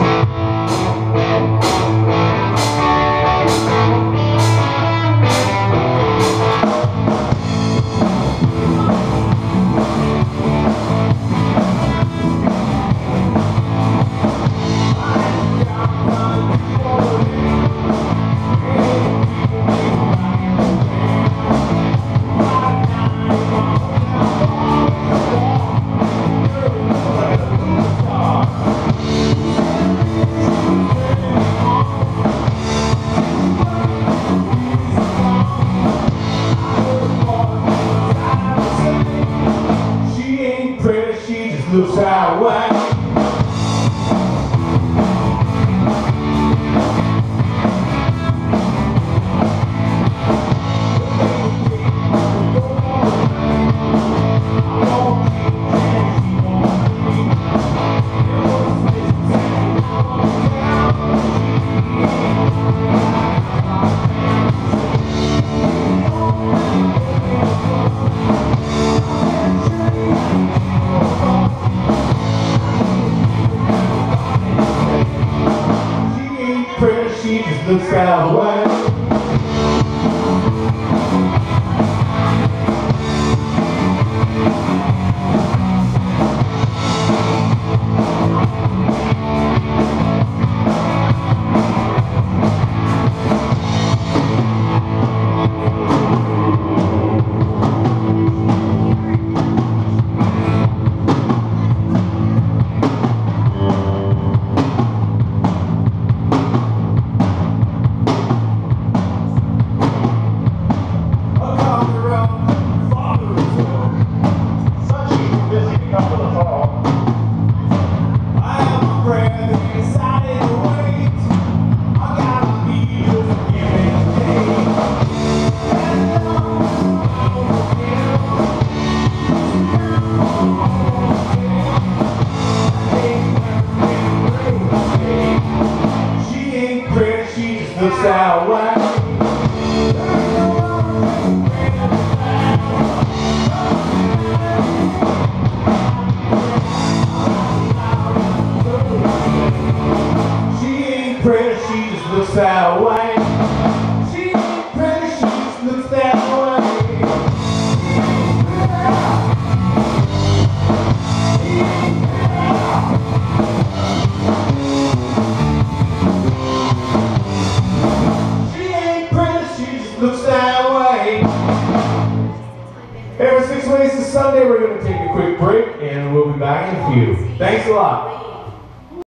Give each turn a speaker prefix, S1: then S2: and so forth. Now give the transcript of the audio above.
S1: She she looks way. She ain't pretty, she just looks that way. She ain't pretty, she just looks Ways to Sunday, we're going to take a quick break and we'll be back in a few. Thanks a lot.